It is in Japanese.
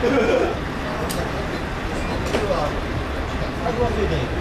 はい。